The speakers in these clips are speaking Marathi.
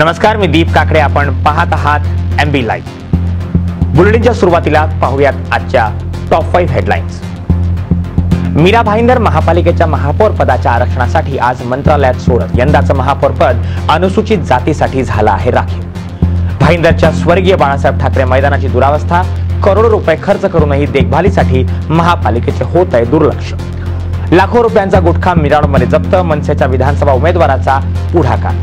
नमस्कार मी दीप काकडे. आपण पाहत आहात एमबी लाईव्ह बुलेटिनच्या सुरुवातीला पाहूयात आजच्या top five headlines Mira Bhayandar महापालिकेच्या महापौर पदाच्या आरक्षणासाठी आज मंत्रालयात सोडत यंदाचं महापौर पद अनुसूचित जातीसाठी झालं आहे राखीव. भाईंदरच्या स्वर्गीय बाळासाहेब ठाकरे मैदानाची दुरावस्था करोडो रुपये खर्च करूनही देखभालीसाठी महापालिकेचे होत आहे दुर्लक्ष. लाखो रुपयांचा गुटखा मिराडमध्ये जप्त मनसेच्या विधानसभा उमेदवाराचा पुढाकार.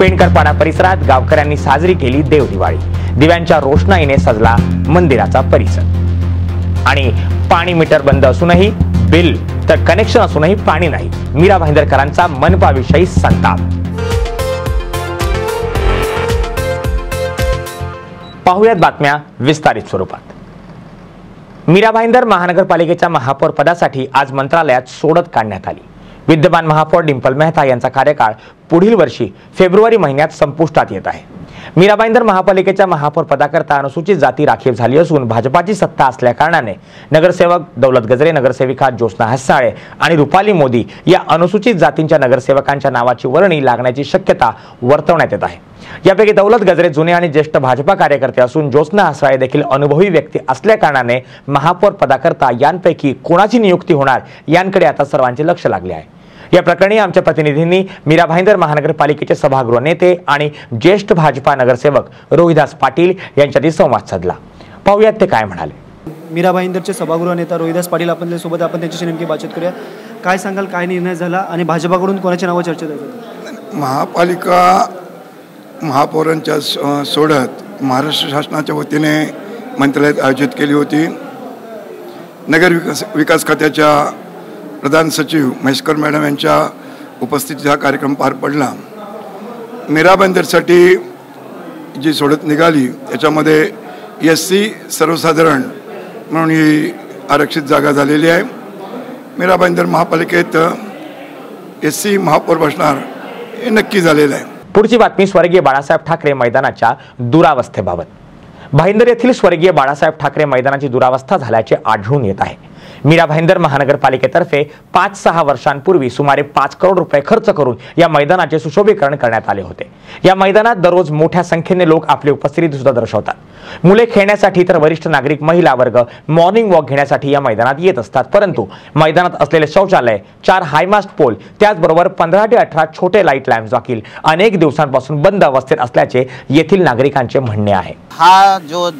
पेणकरपाडा परिसरात गावकऱ्यांनी साजरी केली देव दिवाळी दिव्यांच्या रोषणाईने सजला मंदिराचा परिसर. आणि पाणी मीटर बंद असूनही बिल तर कनेक्शन असूनही पाणी नाही. मीरा भाईंदरकरांचा मनपाविषयी संताप. पाहुयात बातम्या विस्तारित स्वरूपात. मीरा भाईंदर महानगरपालिकेच्या महापौर पदासाठी आज मंत्रालयात सोडत काढण्यात आली. विद्यमान महापौर डिंपल मेहता यांचा कार्यकाळ पुढील वर्षी फेब्रुवारी महिन्यात संपुष्टात येत आहे. मीराबाईंदर महापालिकेच्या महापौर पदाकरता अनुसूचित जाती राखीव झाली असून भाजपाची सत्ता असल्याकारणाने नगरसेवक दौलत गजरे नगरसेविका ज्योत्ना हस्साळे आणि रुपाली मोदी या अनुसूचित जातींच्या नगरसेवकांच्या नावाची वर्णी लागण्याची शक्यता वर्तवण्यात येत आहे. यापैकी दौलत गजरे जुने आणि ज्येष्ठ भाजपा कार्यकर्ते असून ज्योत्ना हसाळे देखील अनुभवी व्यक्ती असल्याकारणाने महापौर पदाकरता यांपैकी कोणाची नियुक्ती होणार यांकडे आता सर्वांचे लक्ष लागले आहे. या प्रकरणी आमच्या प्रतिनिधींनी मीरा भाईंदर महानगरपालिकेचे सभागृह नेते आणि ज्येष्ठ भाजपा नगरसेवक रोहिदास पाटील यांच्याशी संवाद साधला. पाहूयात ते काय म्हणाले. मीरा भाईंदरचे सभागृह नेता रोहिदास पाटील आपण सोबत आपण त्यांच्याशी नेमकी बातचीत करूया. काय सांगाल काय निर्णय झाला आणि भाजपाकडून कोणाच्या नावं चर्चेत आहे महापालिका महापौरांच्या सोडत महाराष्ट्र शासनाच्या वतीने मंत्रालयात आयोजित केली होती. नगर विकास विकास खात्याच्या प्रधान सचिव महेशकर मॅडम यांच्या उपस्थितीत हा कार्यक्रम पार पडला. मीराबंदरसाठी जी सोडत निघाली त्याच्यामध्ये एस सी सर्वसाधारण म्हणून ही आरक्षित जागा झालेली आहे. मीरा बंदर महापालिकेत एस सी महापौर बसणार हे नक्की झालेलं आहे. पुढची बातमी स्वर्गीय बाळासाहेब ठाकरे मैदानाच्या दुरावस्थेबाबत. भाईंदर येथील स्वर्गीय बाळासाहेब ठाकरे मैदानाची दुरावस्था झाल्याचे आढळून येत आहे. मीरा भाईंदर महानगरपालिकेतर्फे पाच सहा वर्षांपूर्वी सुमारे पाच करोड रुपये खर्च करून या मैदानाचे सुशोभीकरण करण्यात आले होते. या मैदानात दररोज मोठ्या संख्येने लोक आपली उपस्थिती सुद्धा दर्शवतात. मुले खेळण्यासाठी तर वरिष्ठ नागरिक महिला वर्ग मॉर्निंग वॉक घेण्यासाठी या मैदानात येत असतात. परंतु मैदानात असलेले शौचालय चार हायमास्ट पोल त्याचबरोबर पंधरा ते अठरा छोटे लाइट लॅम्प देखील अनेक दिवसांपासून बंद अवस्थेत असल्याचे येथील नागरिकांचे म्हणणे आहे. हा जो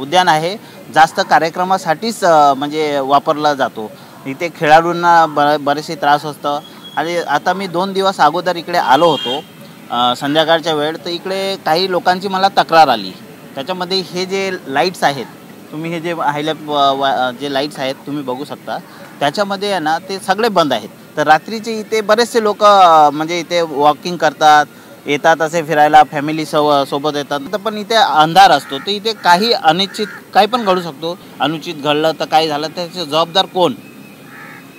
उद्यान आहे. जास्त कार्यक्रमासाठीच म्हणजे वापरला जातो. इथे खेळाडूंना ब बरेचसे त्रास असतं. आणि आता मी दोन दिवस अगोदर इकडे आलो होतो संध्याकाळच्या वेळ तर इकडे काही लोकांची मला तक्रार आली. त्याच्यामध्ये हे जे लाईट्स आहेत तुम्ही हे जे हायल्या जे लाईट्स आहेत तुम्ही बघू शकता. त्याच्यामध्ये आहे ना ते सगळे बंद आहेत. तर रात्रीचे इथे बरेचसे लोक म्हणजे इथे वॉकिंग करतात. येतात असे फिरायला फॅमिली सव सोबत येतात. तर पण इथे अंधार असतो. तर इथे काही अनिश्चित काही पण घडू शकतो. अनुचित घडलं तर काही झालं त्याचे जबाबदार कोण?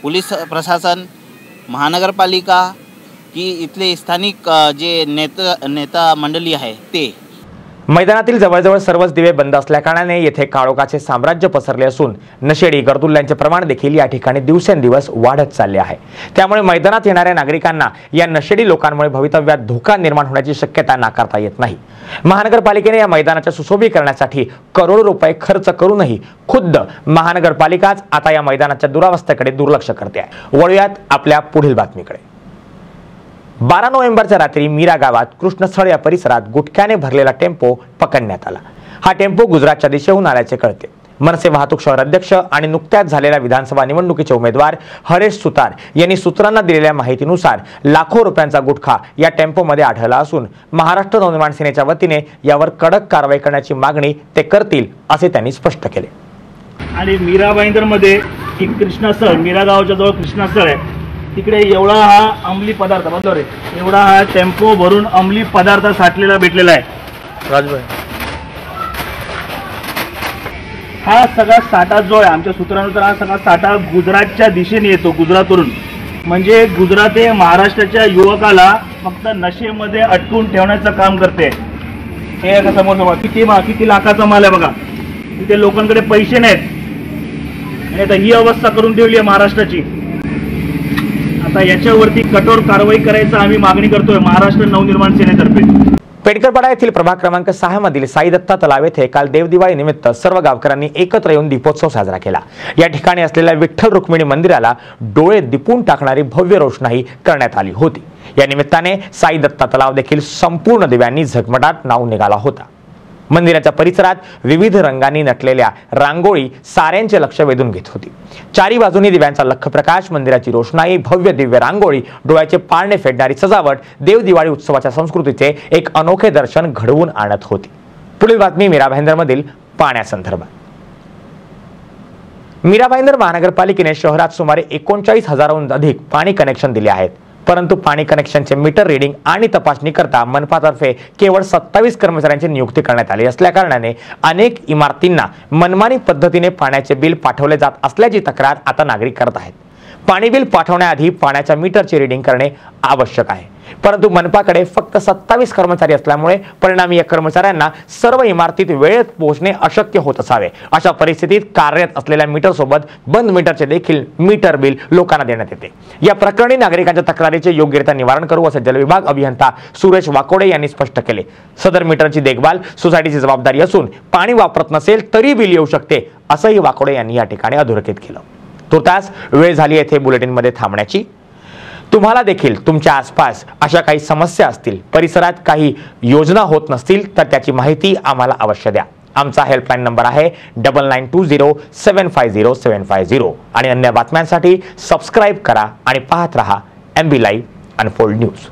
पोलीस प्रशासन महानगरपालिका की इथले स्थानिक जे नेत नेता मंडळी आहे ते? मैदानातील जवळजवळ सर्वच दिवे बंद असल्याकारणाने येथे काळोखाचे साम्राज्य पसरले असून नशेडी गर्दुल्ल्यांचे प्रमाण देखील या ठिकाणी दिवसेंदिवस वाढत चालले आहे. त्यामुळे मैदानात येणाऱ्या नागरिकांना या नशेडी लोकांमुळे भवितव्यात धोका निर्माण होण्याची शक्यता नाकारता येत नाही. महानगरपालिकेने या मैदानाच्या सुशोभीकरणासाठी करोडो रुपये खर्च करूनही खुद्द महानगरपालिकाच आता या मैदानाच्या दुरावस्थेकडे दुर्लक्ष करते आहे. वळूयात आपल्या पुढील बातमीकडे. बारा नोव्हेंबरच्या रात्री मीरा गावात कृष्णस्थळ या परिसरात गुटख्याने भरलेला टेम्पो पकडण्यात आला. हा टेम्पो गुजरातच्या दिशेहून आल्याचे कळते. मनसे वाहतूक शहर अध्यक्ष आणि नुकत्याच झालेल्या विधानसभा निवडणुकीचे उमेदवार हरेश सुतार यांनी सूत्रांना दिलेल्या माहितीनुसार लाखो रुपयांचा गुटखा या टेम्पोमध्ये आढळला असून महाराष्ट्र नवनिर्माण सेनेच्या वतीने यावर कडक कारवाई करण्याची मागणी ते करतील असे त्यांनी स्पष्ट केले. आणि मीरा भाईंदरमध्ये कृष्णास्थळ मीरा गावाच्या जवळ कृष्णास्थळ आहे. तिकडे एवढा हा अंमली पदार्थ बरोबर आहे. एवढा हा टेम्पो भरून अंमली पदार्थ साठलेला भेटलेला आहे. राजभाई. हा सगळा साठा जो आहे आमच्या सूत्रानुसार हा सगळा साठा गुजरातच्या दिशेने येतो गुजरातवरून. म्हणजे गुजरात हे महाराष्ट्राच्या युवकाला फक्त नशेमध्ये अटकून ठेवण्याचं काम करते. हे आता समोर समोर किती मा किती लाखाचा माल आहे बघा. तिथे लोकांकडे पैसे नाहीत. आणि आता ही अवस्था करून ठेवली आहे महाराष्ट्राची. आता याच्यावरती कठोर कारवाई करायचं आम्ही मागणी करतोय महाराष्ट्र नवनिर्माण सेनेतर्फे. पेडकरपाडा येथील प्रभाग क्रमांक सहा मधील साई दत्ता तलाव येथे काल देवदिवाळी निमित्त सर्व गावकऱ्यांनी एकत्र येऊन दीपोत्सव साजरा केला. या ठिकाणी असलेल्या विठ्ठल रुक्मिणी मंदिराला डोळे दिपून टाकणारी भव्य रोषणाई करण्यात आली होती. या निमित्ताने साई दत्ता तलाव देखील संपूर्ण दिव्यांनी झगमटात नाव निघाला होता. मंदिराच्या परिसरात विविध रंगांनी नटलेल्या रांगोळी साऱ्यांचे लक्ष वेधून घेत होती. चारी बाजूनी दिव्यांचा लख प्रकाश मंदिराची रोषणाई भव्य दिव्य रांगोळी डोळ्याचे पाळणे फेडणारी सजावट देव दिवाळी उत्सवाच्या संस्कृतीचे एक अनोखे दर्शन घडवून आणत होती. पुढील बातमी मीरा भाईंदरमधील पाण्यासंदर्भात मीरा भाईंदर महानगरपालिकेने शहरात सुमारे एकोणचाळीस हजाराहून अधिक पाणी कनेक्शन दिले आहेत. परंतु पाणी कनेक्शनचे मीटर रिडिंग आणि तपासणी करता मनपातर्फे केवळ सत्तावीस कर्मचाऱ्यांची नियुक्ती करण्यात आली. असल्या कारणाने अनेक इमारतींना मनमानी पद्धतीने पाण्याचे बिल पाठवले जात असल्याची तक्रार आता नागरिक करत आहेत. पाणी बिल पाठवण्याआधी पाण्याच्या मीटरचे रिडिंग करणे आवश्यक आहे. परंतु मनपाकडे फक्त सत्तावीस कर्मचारी असल्यामुळे परिणामी या कर्मचाऱ्यांना सर्व इमारतीत वेळेत पोहोचणे अशक्य होत असावे. अशा परिस्थितीत कार्यरत असलेल्या मीटर सोबत बंद मीटरचे देखील मीटर बिल लोकांना देण्यात येते. या प्रकरणी नागरिकांच्या तक्रारीचे योग्यरित्या निवारण करू असे जलविभाग अभियंता सुरेश वाकोडे यांनी स्पष्ट केले. सदर मीटरची देखभाल सोसायटीची जबाबदारी असून पाणी वापरत नसेल तरी बिल येऊ शकते असंही वाकोडे यांनी या ठिकाणी अधोरेखित केलं. तुर्तास वेळ झाली येथे बुलेटिनमध्ये थांबण्याची. तुम्हाला देखील तुमच्या आसपास अशा काही समस्या असतील परिसरात काही योजना होत नसतील तर त्याची माहिती आम्हाला अवश्य द्या. आमचा हेल्पलाईन नंबर आहे double nine two zero seven five zero seven five zero आणि अन्य बातम्यांसाठी सबस्क्राईब करा आणि पाहत रहा M B live unfold news